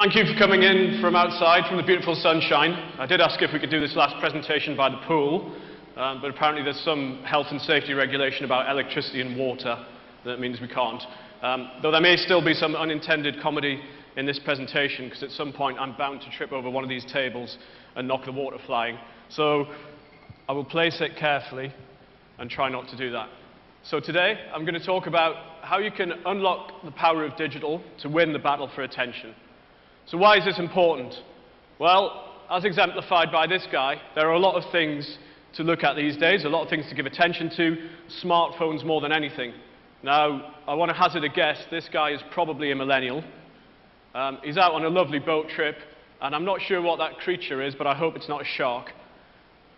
Thank you for coming in from outside, from the beautiful sunshine. I did ask if we could do this last presentation by the pool, um, but apparently there's some health and safety regulation about electricity and water that means we can't. Um, though there may still be some unintended comedy in this presentation, because at some point I'm bound to trip over one of these tables and knock the water flying. So I will place it carefully and try not to do that. So today I'm going to talk about how you can unlock the power of digital to win the battle for attention. So why is this important? Well, as exemplified by this guy, there are a lot of things to look at these days, a lot of things to give attention to, smartphones more than anything. Now, I want to hazard a guess, this guy is probably a millennial. Um, he's out on a lovely boat trip, and I'm not sure what that creature is, but I hope it's not a shark.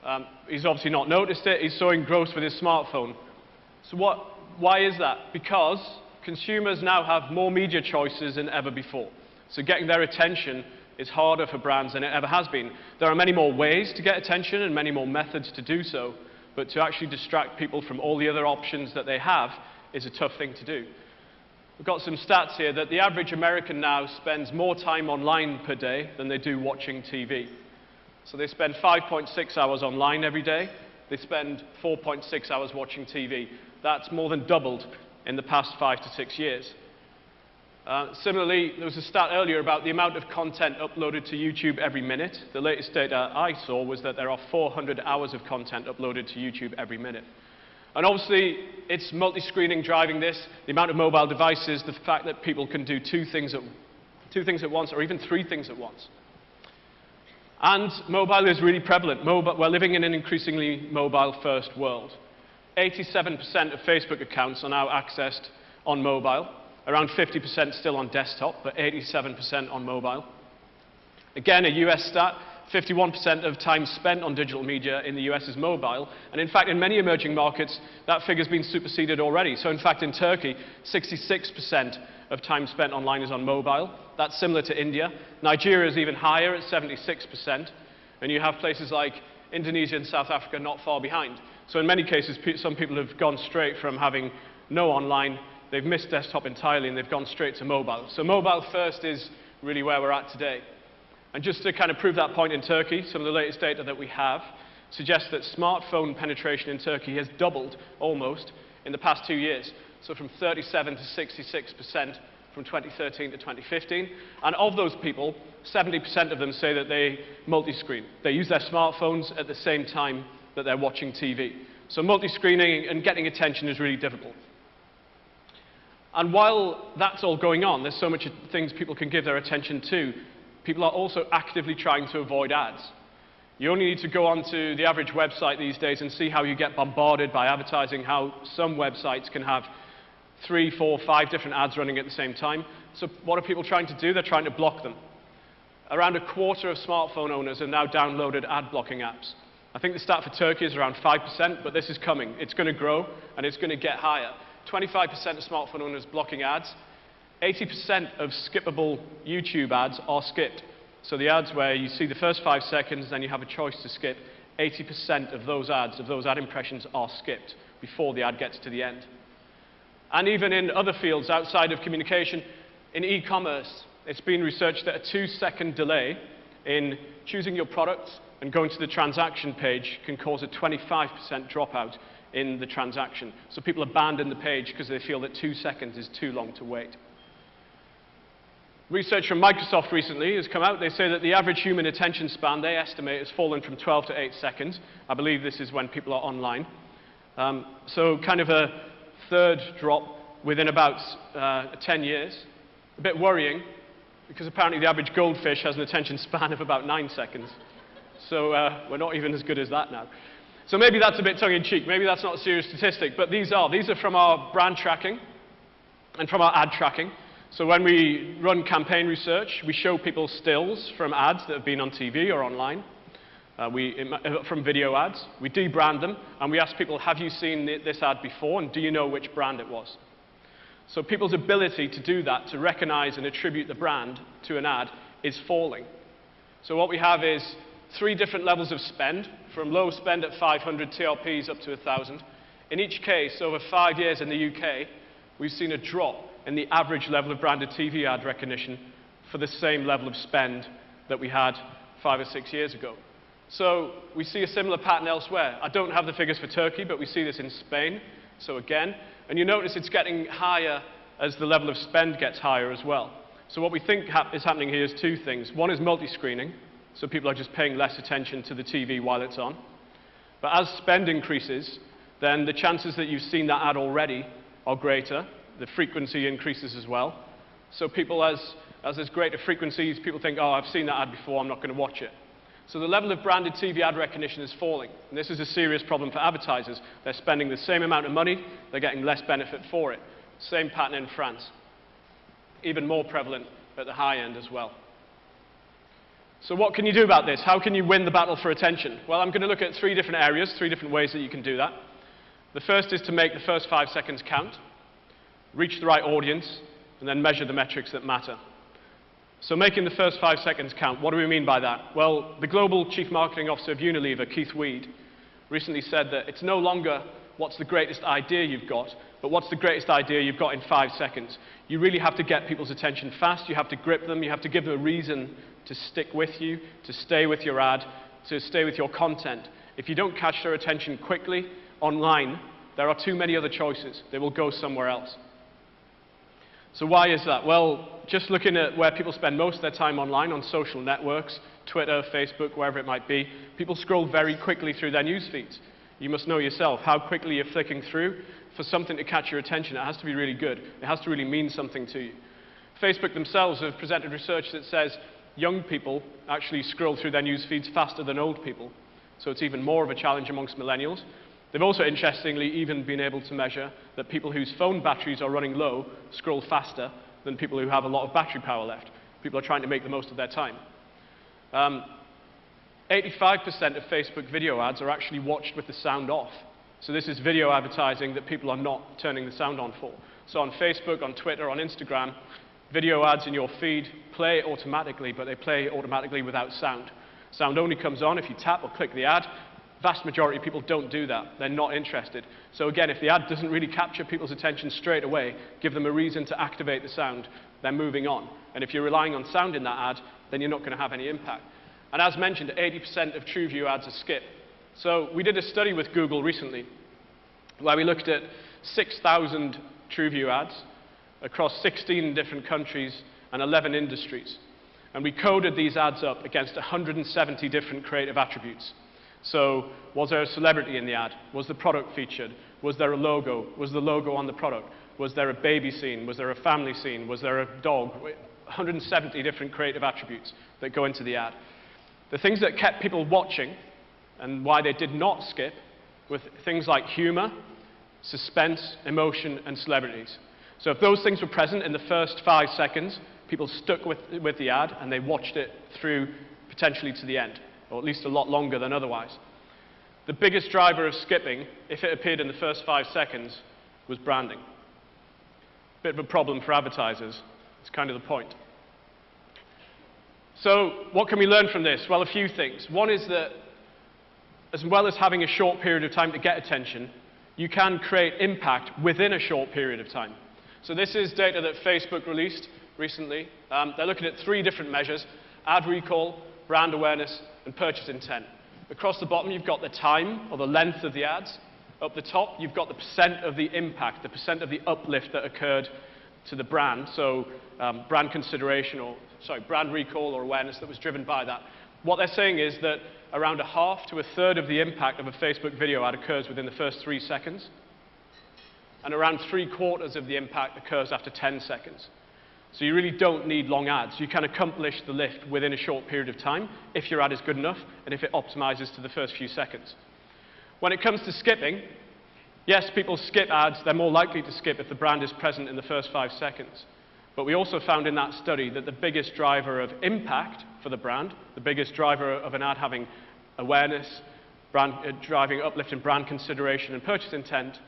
Um, he's obviously not noticed it, he's so engrossed with his smartphone. So what, why is that? Because consumers now have more media choices than ever before. So getting their attention is harder for brands than it ever has been. There are many more ways to get attention and many more methods to do so, but to actually distract people from all the other options that they have is a tough thing to do. We've got some stats here that the average American now spends more time online per day than they do watching TV. So they spend 5.6 hours online every day. They spend 4.6 hours watching TV. That's more than doubled in the past five to six years. Uh, similarly, there was a stat earlier about the amount of content uploaded to YouTube every minute. The latest data I saw was that there are 400 hours of content uploaded to YouTube every minute. And obviously, it's multi-screening driving this, the amount of mobile devices, the fact that people can do two things at, two things at once, or even three things at once. And mobile is really prevalent. Mobile, we're living in an increasingly mobile-first world. 87% of Facebook accounts are now accessed on mobile, around 50% still on desktop, but 87% on mobile. Again, a US stat, 51% of time spent on digital media in the US is mobile. And in fact, in many emerging markets, that figure's been superseded already. So in fact, in Turkey, 66% of time spent online is on mobile. That's similar to India. Nigeria is even higher at 76%. And you have places like Indonesia and South Africa not far behind. So in many cases, some people have gone straight from having no online, they've missed desktop entirely, and they've gone straight to mobile. So mobile first is really where we're at today. And just to kind of prove that point in Turkey, some of the latest data that we have suggests that smartphone penetration in Turkey has doubled almost in the past two years. So from 37 to 66 percent from 2013 to 2015. And of those people, 70% of them say that they multi-screen. They use their smartphones at the same time that they're watching TV. So multi-screening and getting attention is really difficult. And while that's all going on, there's so much things people can give their attention to people are also actively trying to avoid ads. You only need to go onto the average website these days and see how you get bombarded by advertising, how some websites can have three, four, five different ads running at the same time. So what are people trying to do? They're trying to block them. Around a quarter of smartphone owners have now downloaded ad blocking apps. I think the stat for Turkey is around 5%, but this is coming. It's going to grow, and it's going to get higher. 25% of smartphone owners blocking ads, 80% of skippable YouTube ads are skipped. So the ads where you see the first five seconds, then you have a choice to skip, 80% of those ads, of those ad impressions are skipped before the ad gets to the end. And even in other fields outside of communication, in e-commerce, it's been researched that a two-second delay in choosing your product and going to the transaction page can cause a 25% dropout in the transaction. So people abandon the page because they feel that two seconds is too long to wait. Research from Microsoft recently has come out. They say that the average human attention span, they estimate, has fallen from 12 to 8 seconds. I believe this is when people are online. Um, so kind of a third drop within about uh, 10 years. A bit worrying, because apparently the average goldfish has an attention span of about 9 seconds. So uh, we're not even as good as that now. So maybe that's a bit tongue-in-cheek. Maybe that's not a serious statistic. But these are. These are from our brand tracking and from our ad tracking. So when we run campaign research, we show people stills from ads that have been on TV or online, uh, we, uh, from video ads. We debrand them, and we ask people, have you seen this ad before, and do you know which brand it was? So people's ability to do that, to recognize and attribute the brand to an ad, is falling. So what we have is three different levels of spend, from low spend at 500 TRPs up to 1,000. In each case, over five years in the UK, we've seen a drop in the average level of branded TV ad recognition for the same level of spend that we had five or six years ago. So we see a similar pattern elsewhere. I don't have the figures for Turkey, but we see this in Spain. So again, and you notice it's getting higher as the level of spend gets higher as well. So what we think hap is happening here is two things. One is multi-screening, so people are just paying less attention to the TV while it's on. But as spend increases, then the chances that you've seen that ad already are greater. The frequency increases as well. So people, as, as there's greater frequencies, people think, oh, I've seen that ad before, I'm not going to watch it. So the level of branded TV ad recognition is falling. And this is a serious problem for advertisers. They're spending the same amount of money, they're getting less benefit for it. Same pattern in France. Even more prevalent at the high end as well. So what can you do about this? How can you win the battle for attention? Well, I'm going to look at three different areas, three different ways that you can do that. The first is to make the first five seconds count, reach the right audience, and then measure the metrics that matter. So making the first five seconds count, what do we mean by that? Well, the Global Chief Marketing Officer of Unilever, Keith Weed, recently said that it's no longer what's the greatest idea you've got, but what's the greatest idea you've got in five seconds. You really have to get people's attention fast, you have to grip them, you have to give them a reason to stick with you, to stay with your ad, to stay with your content. If you don't catch their attention quickly online, there are too many other choices. They will go somewhere else. So why is that? Well, just looking at where people spend most of their time online on social networks, Twitter, Facebook, wherever it might be, people scroll very quickly through their news feeds. You must know yourself how quickly you're flicking through. For something to catch your attention, it has to be really good. It has to really mean something to you. Facebook themselves have presented research that says young people actually scroll through their news feeds faster than old people. So it's even more of a challenge amongst millennials. They've also, interestingly, even been able to measure that people whose phone batteries are running low scroll faster than people who have a lot of battery power left. People are trying to make the most of their time. Um, 85% um, of Facebook video ads are actually watched with the sound off. So this is video advertising that people are not turning the sound on for. So on Facebook, on Twitter, on Instagram, video ads in your feed play automatically, but they play automatically without sound. Sound only comes on if you tap or click the ad. Vast majority of people don't do that. They're not interested. So again, if the ad doesn't really capture people's attention straight away, give them a reason to activate the sound, they're moving on. And if you're relying on sound in that ad, then you're not going to have any impact. And as mentioned, 80% of TrueView ads are skip. So we did a study with Google recently where we looked at 6,000 TrueView ads across 16 different countries and 11 industries. And we coded these ads up against 170 different creative attributes. So was there a celebrity in the ad? Was the product featured? Was there a logo? Was the logo on the product? Was there a baby scene? Was there a family scene? Was there a dog? 170 different creative attributes that go into the ad. The things that kept people watching and why they did not skip were things like humor, suspense, emotion, and celebrities. So if those things were present in the first five seconds, people stuck with, with the ad and they watched it through potentially to the end, or at least a lot longer than otherwise. The biggest driver of skipping, if it appeared in the first five seconds, was branding. Bit of a problem for advertisers. It's kind of the point. So what can we learn from this? Well, a few things. One is that as well as having a short period of time to get attention, you can create impact within a short period of time. So this is data that Facebook released recently. Um, they're looking at three different measures, ad recall, brand awareness, and purchase intent. Across the bottom, you've got the time or the length of the ads. Up the top, you've got the percent of the impact, the percent of the uplift that occurred to the brand. So um, brand consideration or, sorry, brand recall or awareness that was driven by that. What they're saying is that around a half to a third of the impact of a Facebook video ad occurs within the first three seconds and around three quarters of the impact occurs after 10 seconds. So you really don't need long ads. You can accomplish the lift within a short period of time if your ad is good enough and if it optimizes to the first few seconds. When it comes to skipping, yes, people skip ads. They're more likely to skip if the brand is present in the first five seconds. But we also found in that study that the biggest driver of impact for the brand, the biggest driver of an ad having awareness, brand, uh, driving uplift in brand consideration and purchase intent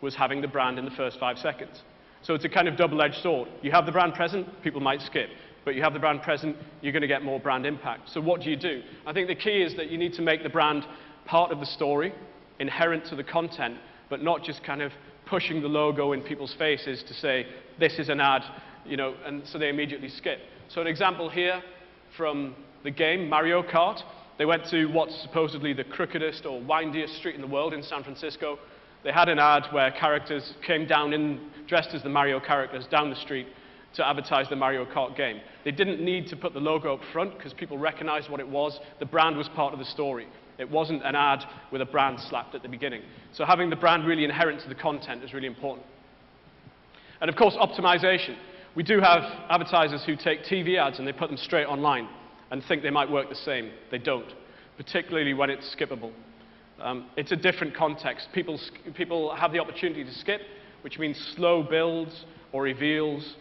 was having the brand in the first five seconds. So it's a kind of double-edged sword. You have the brand present, people might skip. But you have the brand present, you're going to get more brand impact. So what do you do? I think the key is that you need to make the brand part of the story, inherent to the content, but not just kind of pushing the logo in people's faces to say, this is an ad, you know, and so they immediately skip. So an example here from the game Mario Kart. They went to what's supposedly the crookedest or windiest street in the world in San Francisco. They had an ad where characters came down in, dressed as the Mario characters down the street to advertise the Mario Kart game. They didn't need to put the logo up front because people recognized what it was. The brand was part of the story. It wasn't an ad with a brand slapped at the beginning. So having the brand really inherent to the content is really important. And of course, optimization. We do have advertisers who take TV ads and they put them straight online and think they might work the same. They don't, particularly when it's skippable. Um, it's a different context. People, people have the opportunity to skip, which means slow builds or reveals.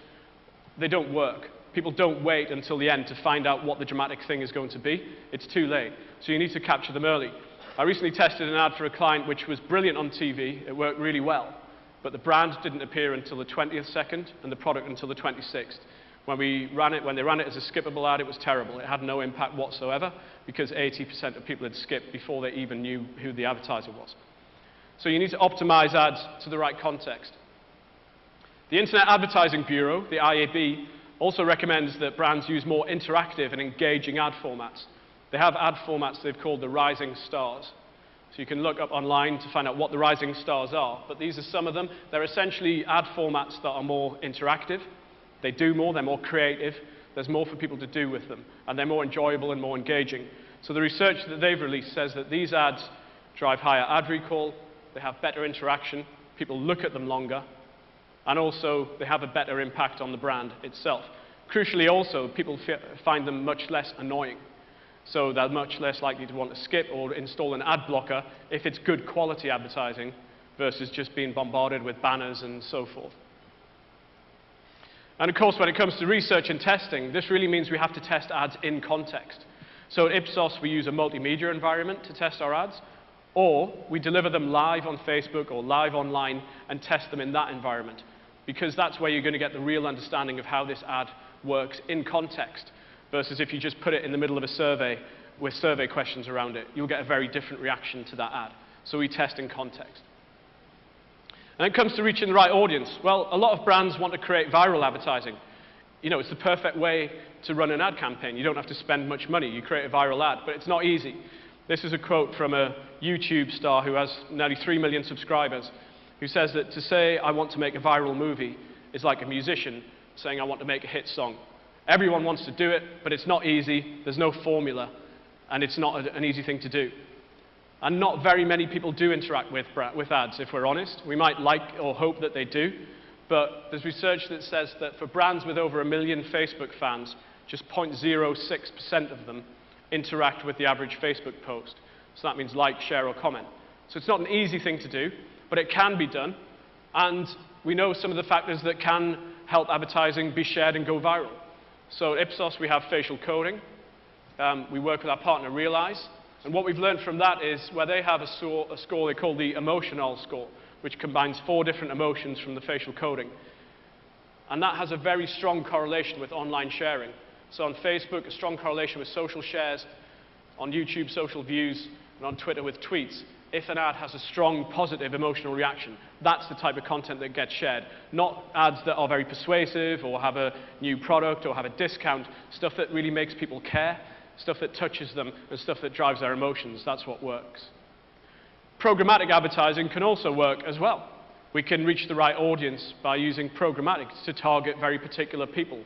They don't work. People don't wait until the end to find out what the dramatic thing is going to be. It's too late. So you need to capture them early. I recently tested an ad for a client which was brilliant on TV. It worked really well. But the brand didn't appear until the 20th second and the product until the 26th. When, we ran it, when they ran it as a skippable ad, it was terrible. It had no impact whatsoever because 80% of people had skipped before they even knew who the advertiser was. So you need to optimize ads to the right context. The Internet Advertising Bureau, the IAB, also recommends that brands use more interactive and engaging ad formats. They have ad formats they've called the rising stars. So you can look up online to find out what the rising stars are, but these are some of them. They're essentially ad formats that are more interactive, they do more, they're more creative, there's more for people to do with them, and they're more enjoyable and more engaging. So the research that they've released says that these ads drive higher ad recall, they have better interaction, people look at them longer, and also they have a better impact on the brand itself. Crucially also, people find them much less annoying. So they're much less likely to want to skip or install an ad blocker if it's good quality advertising versus just being bombarded with banners and so forth. And of course, when it comes to research and testing, this really means we have to test ads in context. So at Ipsos, we use a multimedia environment to test our ads, or we deliver them live on Facebook or live online and test them in that environment, because that's where you're going to get the real understanding of how this ad works in context, versus if you just put it in the middle of a survey with survey questions around it, you'll get a very different reaction to that ad. So we test in context. And it comes to reaching the right audience. Well, a lot of brands want to create viral advertising. You know, it's the perfect way to run an ad campaign. You don't have to spend much money. You create a viral ad, but it's not easy. This is a quote from a YouTube star who has nearly 3 million subscribers, who says that to say, I want to make a viral movie is like a musician saying, I want to make a hit song. Everyone wants to do it, but it's not easy. There's no formula, and it's not an easy thing to do. And not very many people do interact with, with ads, if we're honest. We might like or hope that they do. But there's research that says that for brands with over a million Facebook fans, just 0.06% of them interact with the average Facebook post. So that means like, share, or comment. So it's not an easy thing to do, but it can be done. And we know some of the factors that can help advertising be shared and go viral. So at Ipsos, we have facial coding. Um, we work with our partner Realeyes, and what we've learned from that is where they have a, a score they call the emotional score, which combines four different emotions from the facial coding. And that has a very strong correlation with online sharing. So on Facebook, a strong correlation with social shares, on YouTube, social views, and on Twitter with tweets. If an ad has a strong positive emotional reaction, that's the type of content that gets shared. Not ads that are very persuasive or have a new product or have a discount, stuff that really makes people care stuff that touches them, and stuff that drives their emotions. That's what works. Programmatic advertising can also work as well. We can reach the right audience by using programmatic to target very particular people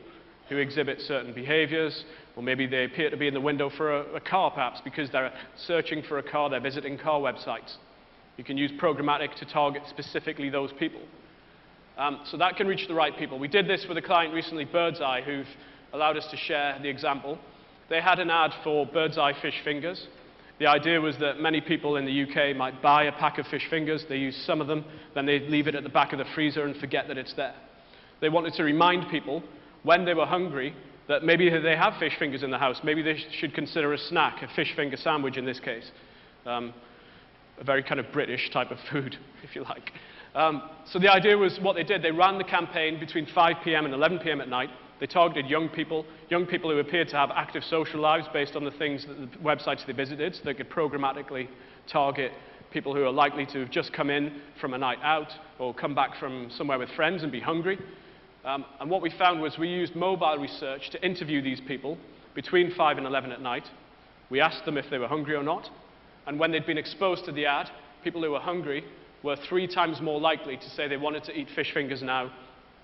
who exhibit certain behaviors, or maybe they appear to be in the window for a, a car, perhaps, because they're searching for a car, they're visiting car websites. You can use programmatic to target specifically those people. Um, so that can reach the right people. We did this with a client recently, Birds Eye, who've allowed us to share the example. They had an ad for Birds Eye fish fingers. The idea was that many people in the UK might buy a pack of fish fingers, they use some of them, then they leave it at the back of the freezer and forget that it's there. They wanted to remind people when they were hungry that maybe they have fish fingers in the house, maybe they should consider a snack, a fish finger sandwich in this case. Um, a very kind of British type of food, if you like. Um, so the idea was what they did, they ran the campaign between 5 p.m. and 11 p.m. at night. They targeted young people, young people who appeared to have active social lives based on the things, that the websites they visited, so they could programmatically target people who are likely to have just come in from a night out or come back from somewhere with friends and be hungry. Um, and what we found was we used mobile research to interview these people between 5 and 11 at night. We asked them if they were hungry or not. And when they'd been exposed to the ad, people who were hungry were three times more likely to say they wanted to eat fish fingers now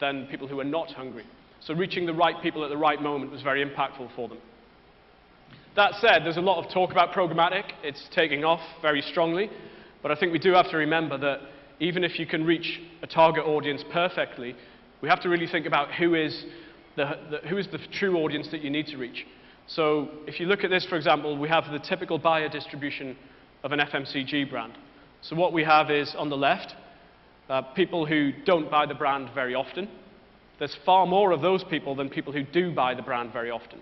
than people who were not hungry. So reaching the right people at the right moment was very impactful for them. That said, there's a lot of talk about programmatic. It's taking off very strongly. But I think we do have to remember that even if you can reach a target audience perfectly, we have to really think about who is the, the, who is the true audience that you need to reach. So if you look at this, for example, we have the typical buyer distribution of an FMCG brand. So what we have is, on the left, uh, people who don't buy the brand very often. There's far more of those people than people who do buy the brand very often.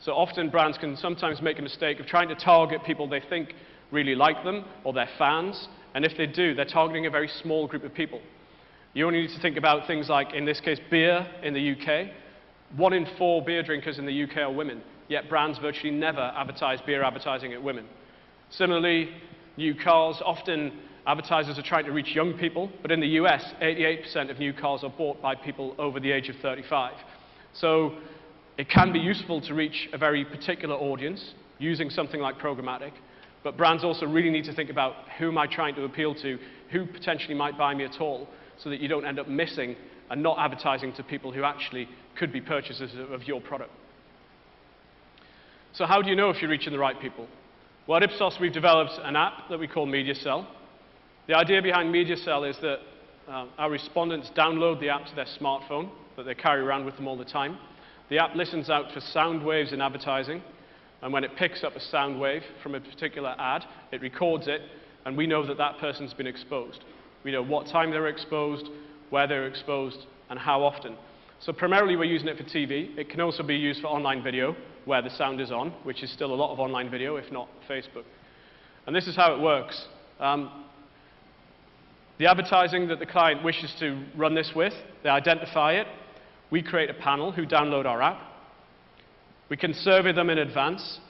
So often brands can sometimes make a mistake of trying to target people they think really like them or they're fans. And if they do, they're targeting a very small group of people. You only need to think about things like, in this case, beer in the UK. One in four beer drinkers in the UK are women, yet brands virtually never advertise beer advertising at women. Similarly, new cars, often advertisers are trying to reach young people, but in the US, 88% of new cars are bought by people over the age of 35. So it can be useful to reach a very particular audience using something like programmatic, but brands also really need to think about who am I trying to appeal to, who potentially might buy me at all, so that you don't end up missing and not advertising to people who actually could be purchasers of your product. So how do you know if you're reaching the right people? Well, at Ipsos, we've developed an app that we call MediaCell. The idea behind MediaCell is that uh, our respondents download the app to their smartphone that they carry around with them all the time. The app listens out for sound waves in advertising, and when it picks up a sound wave from a particular ad, it records it, and we know that that person's been exposed. We know what time they were exposed, where they were exposed, and how often. So primarily we're using it for TV. It can also be used for online video, where the sound is on, which is still a lot of online video, if not Facebook. And this is how it works. Um, the advertising that the client wishes to run this with, they identify it, we create a panel who download our app. We can survey them in advance,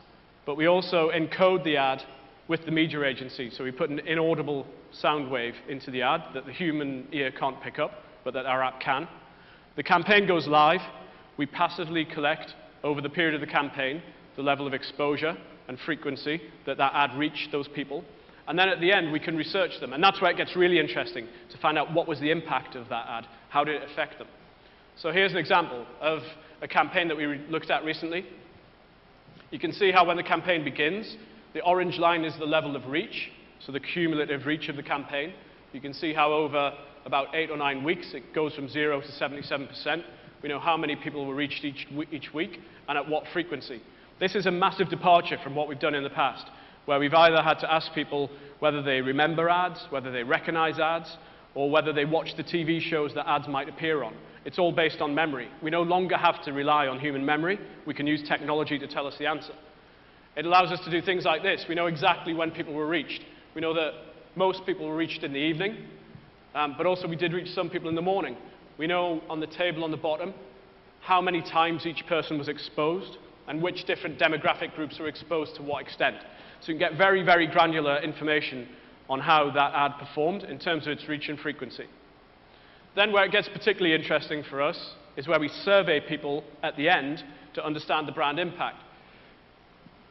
but we also encode the ad with the media agency. So we put an inaudible sound wave into the ad that the human ear can't pick up, but that our app can. The campaign goes live. We passively collect over the period of the campaign the level of exposure and frequency that that ad reached those people. And then at the end, we can research them. And that's where it gets really interesting to find out what was the impact of that ad. How did it affect them? So here's an example of a campaign that we looked at recently. You can see how when the campaign begins, the orange line is the level of reach, so the cumulative reach of the campaign. You can see how over about eight or nine weeks, it goes from zero to 77%. We know how many people were reached each, each week and at what frequency. This is a massive departure from what we've done in the past, where we've either had to ask people whether they remember ads, whether they recognize ads, or whether they watch the TV shows that ads might appear on. It's all based on memory. We no longer have to rely on human memory. We can use technology to tell us the answer. It allows us to do things like this. We know exactly when people were reached. We know that most people were reached in the evening, um, but also we did reach some people in the morning. We know on the table on the bottom how many times each person was exposed and which different demographic groups were exposed to what extent. So you can get very, very granular information on how that ad performed in terms of its reach and frequency. Then where it gets particularly interesting for us is where we survey people at the end to understand the brand impact.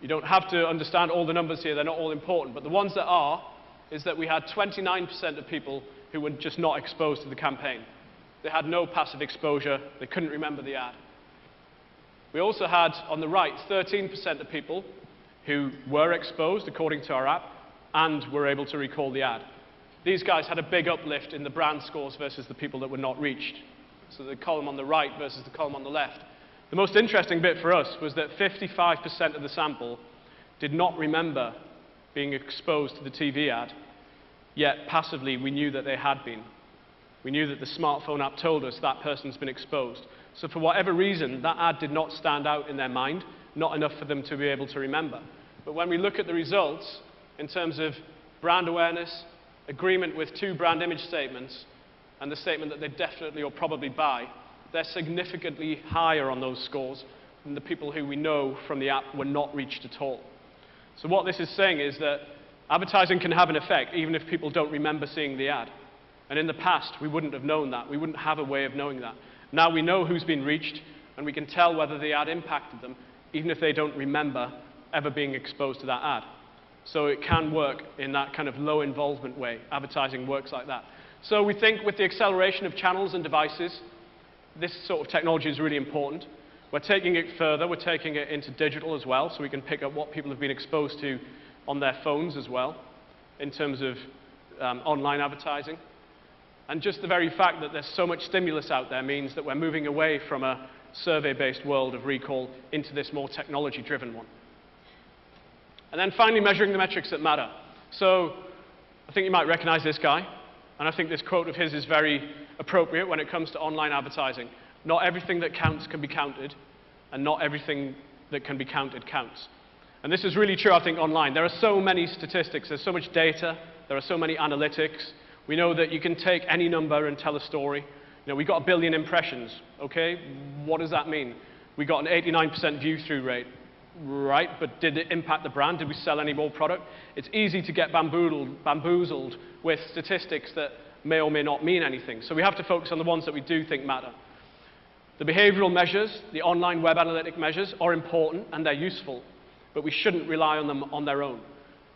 You don't have to understand all the numbers here, they're not all important, but the ones that are is that we had 29% of people who were just not exposed to the campaign. They had no passive exposure, they couldn't remember the ad. We also had, on the right, 13% of people who were exposed according to our app and were able to recall the ad these guys had a big uplift in the brand scores versus the people that were not reached. So the column on the right versus the column on the left. The most interesting bit for us was that 55% of the sample did not remember being exposed to the TV ad, yet passively we knew that they had been. We knew that the smartphone app told us that person's been exposed. So for whatever reason, that ad did not stand out in their mind, not enough for them to be able to remember. But when we look at the results in terms of brand awareness, agreement with two brand image statements and the statement that they definitely or probably buy, they're significantly higher on those scores than the people who we know from the app were not reached at all. So what this is saying is that advertising can have an effect even if people don't remember seeing the ad. And in the past, we wouldn't have known that. We wouldn't have a way of knowing that. Now we know who's been reached, and we can tell whether the ad impacted them, even if they don't remember ever being exposed to that ad. So it can work in that kind of low involvement way. Advertising works like that. So we think with the acceleration of channels and devices, this sort of technology is really important. We're taking it further. We're taking it into digital as well, so we can pick up what people have been exposed to on their phones as well, in terms of um, online advertising. And just the very fact that there's so much stimulus out there means that we're moving away from a survey-based world of recall into this more technology-driven one. And then finally, measuring the metrics that matter. So I think you might recognize this guy, and I think this quote of his is very appropriate when it comes to online advertising. Not everything that counts can be counted, and not everything that can be counted counts. And this is really true, I think, online. There are so many statistics, there's so much data, there are so many analytics. We know that you can take any number and tell a story. You know, we got a billion impressions, okay? What does that mean? We got an 89% view-through rate, right? But did it impact the brand? Did we sell any more product? It's easy to get bamboozled, bamboozled with statistics that may or may not mean anything. So we have to focus on the ones that we do think matter. The behavioral measures, the online web analytic measures, are important and they're useful, but we shouldn't rely on them on their own.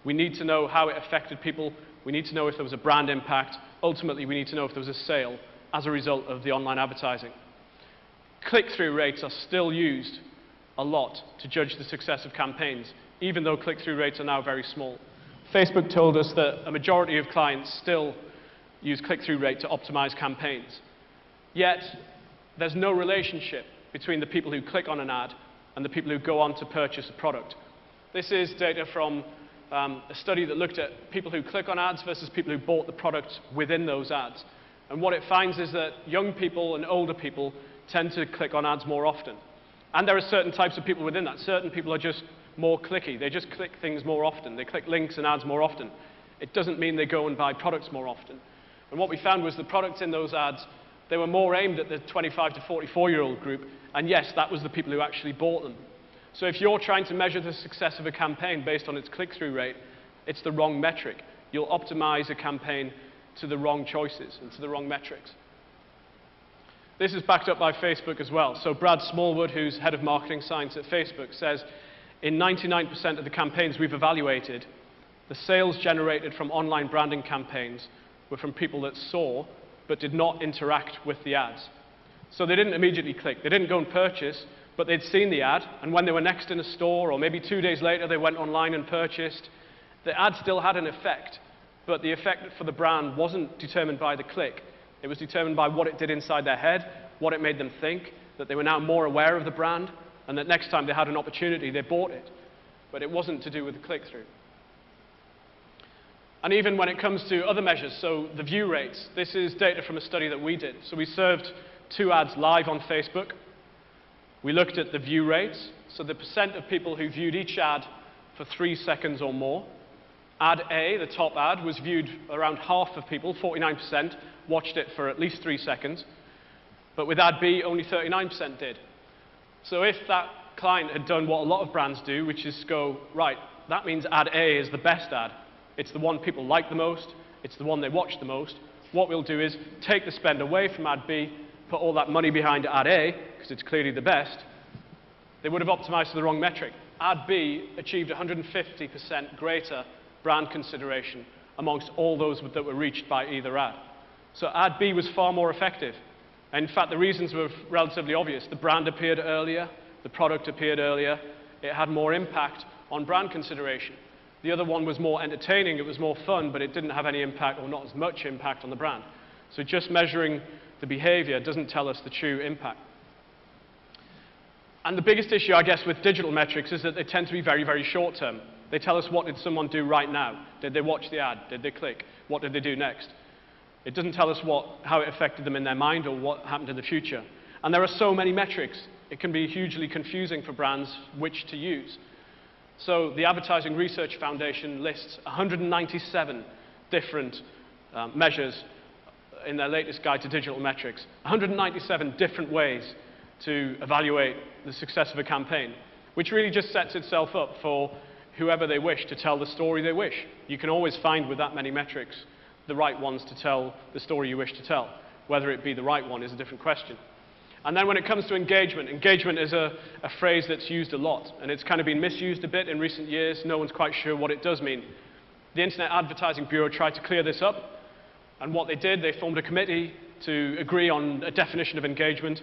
We need to know how it affected people. We need to know if there was a brand impact. Ultimately, we need to know if there was a sale as a result of the online advertising. Click-through rates are still used a lot to judge the success of campaigns, even though click-through rates are now very small. Facebook told us that a majority of clients still use click-through rate to optimize campaigns. Yet, there's no relationship between the people who click on an ad and the people who go on to purchase a product. This is data from um, a study that looked at people who click on ads versus people who bought the product within those ads. And what it finds is that young people and older people tend to click on ads more often. And there are certain types of people within that. Certain people are just more clicky. They just click things more often. They click links and ads more often. It doesn't mean they go and buy products more often. And what we found was the products in those ads, they were more aimed at the 25 to 44 year old group. And yes, that was the people who actually bought them. So if you're trying to measure the success of a campaign based on its click-through rate, it's the wrong metric. You'll optimize a campaign to the wrong choices and to the wrong metrics. This is backed up by Facebook as well. So Brad Smallwood, who's head of marketing science at Facebook, says in 99% of the campaigns we've evaluated, the sales generated from online branding campaigns were from people that saw but did not interact with the ads. So they didn't immediately click. They didn't go and purchase, but they'd seen the ad, and when they were next in a store, or maybe two days later, they went online and purchased, the ad still had an effect, but the effect for the brand wasn't determined by the click. It was determined by what it did inside their head, what it made them think, that they were now more aware of the brand, and that next time they had an opportunity, they bought it. But it wasn't to do with the click-through. And even when it comes to other measures, so the view rates, this is data from a study that we did. So we served two ads live on Facebook, we looked at the view rates, so the percent of people who viewed each ad for three seconds or more. Ad A, the top ad, was viewed around half of people, 49%, watched it for at least three seconds. But with ad B, only 39% did. So if that client had done what a lot of brands do, which is go, right, that means ad A is the best ad. It's the one people like the most. It's the one they watch the most. What we'll do is take the spend away from ad B put all that money behind ad A, because it's clearly the best, they would have optimized to the wrong metric. Ad B achieved 150% greater brand consideration amongst all those that were reached by either ad. So ad B was far more effective. And in fact, the reasons were relatively obvious. The brand appeared earlier, the product appeared earlier, it had more impact on brand consideration. The other one was more entertaining, it was more fun, but it didn't have any impact or not as much impact on the brand. So just measuring the behavior doesn't tell us the true impact. And the biggest issue, I guess, with digital metrics is that they tend to be very, very short term. They tell us what did someone do right now. Did they watch the ad? Did they click? What did they do next? It doesn't tell us what, how it affected them in their mind or what happened in the future. And there are so many metrics, it can be hugely confusing for brands which to use. So the Advertising Research Foundation lists 197 different um, measures in their latest guide to digital metrics, 197 different ways to evaluate the success of a campaign, which really just sets itself up for whoever they wish to tell the story they wish. You can always find with that many metrics the right ones to tell the story you wish to tell. Whether it be the right one is a different question. And then when it comes to engagement, engagement is a, a phrase that's used a lot, and it's kind of been misused a bit in recent years. No one's quite sure what it does mean. The Internet Advertising Bureau tried to clear this up, and what they did, they formed a committee to agree on a definition of engagement,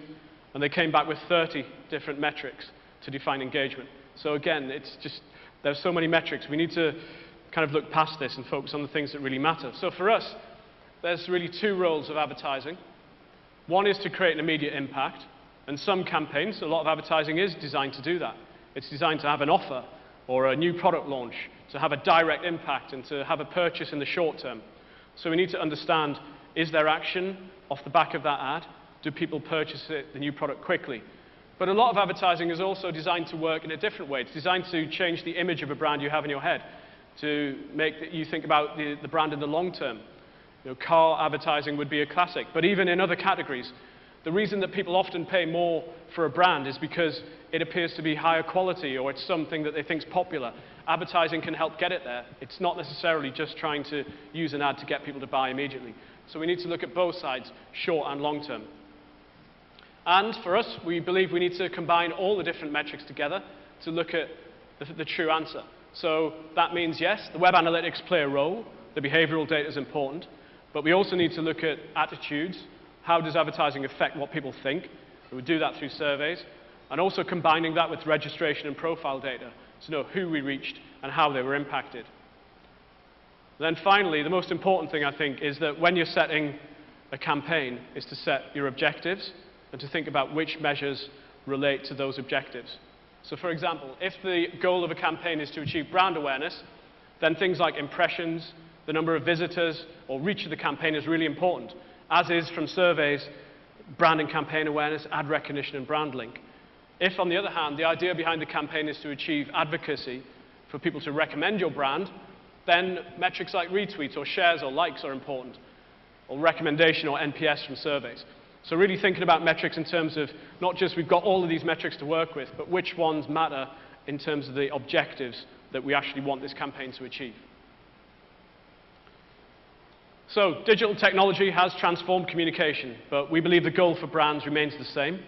and they came back with 30 different metrics to define engagement. So again, it's just, there's so many metrics. We need to kind of look past this and focus on the things that really matter. So for us, there's really two roles of advertising. One is to create an immediate impact, and some campaigns, a lot of advertising is designed to do that. It's designed to have an offer or a new product launch, to have a direct impact and to have a purchase in the short term. So we need to understand, is there action off the back of that ad? Do people purchase it, the new product quickly? But a lot of advertising is also designed to work in a different way. It's designed to change the image of a brand you have in your head, to make you think about the, the brand in the long term. You know, car advertising would be a classic, but even in other categories, the reason that people often pay more for a brand is because it appears to be higher quality or it's something that they think is popular. Advertising can help get it there. It's not necessarily just trying to use an ad to get people to buy immediately. So we need to look at both sides, short and long term. And for us, we believe we need to combine all the different metrics together to look at the, the true answer. So that means, yes, the web analytics play a role. The behavioral data is important. But we also need to look at attitudes. How does advertising affect what people think? We would do that through surveys. And also combining that with registration and profile data to know who we reached and how they were impacted. Then finally, the most important thing I think is that when you're setting a campaign is to set your objectives and to think about which measures relate to those objectives. So for example, if the goal of a campaign is to achieve brand awareness, then things like impressions, the number of visitors, or reach of the campaign is really important, as is from surveys, brand and campaign awareness, ad recognition, and brand link. If, on the other hand, the idea behind the campaign is to achieve advocacy for people to recommend your brand, then metrics like retweets or shares or likes are important, or recommendation or NPS from surveys. So really thinking about metrics in terms of not just we've got all of these metrics to work with, but which ones matter in terms of the objectives that we actually want this campaign to achieve. So digital technology has transformed communication, but we believe the goal for brands remains the same,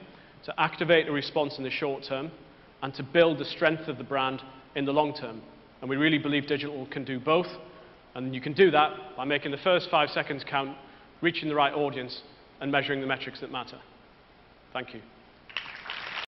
to activate a response in the short term and to build the strength of the brand in the long term. And we really believe digital can do both, and you can do that by making the first five seconds count, reaching the right audience, and measuring the metrics that matter. Thank you.